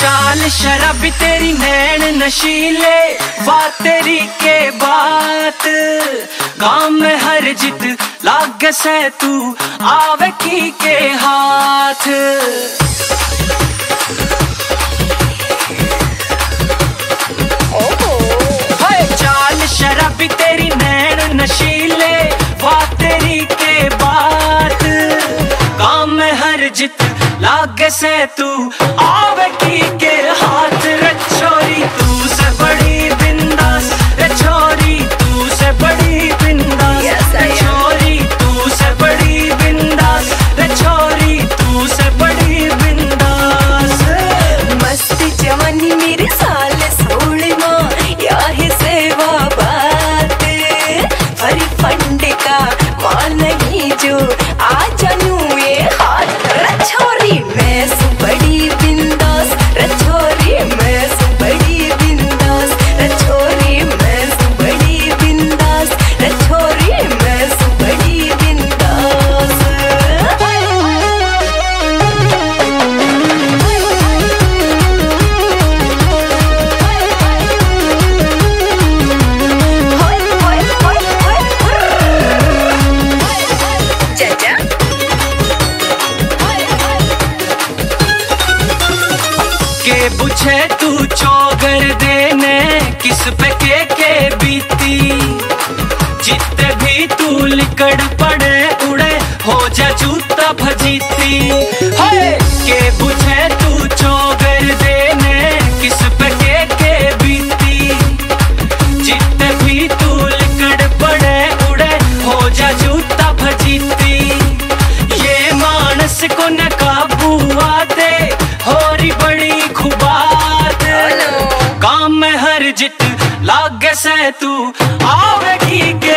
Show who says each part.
Speaker 1: चाल शराबी तेरी नैन नशीले बात तेरी के बात। गाँव में हर जित लाग से तू आवे की के हाथ। चाल शराबी तेरी नैन नशीले जित लाग से तू आवे की Hey! बुझे तू चौगर देने, किस पे के के बीती? जित भी तू लिकड़ पड़े, उड़े, हो जा जूता भजीती। से तू आवेगी के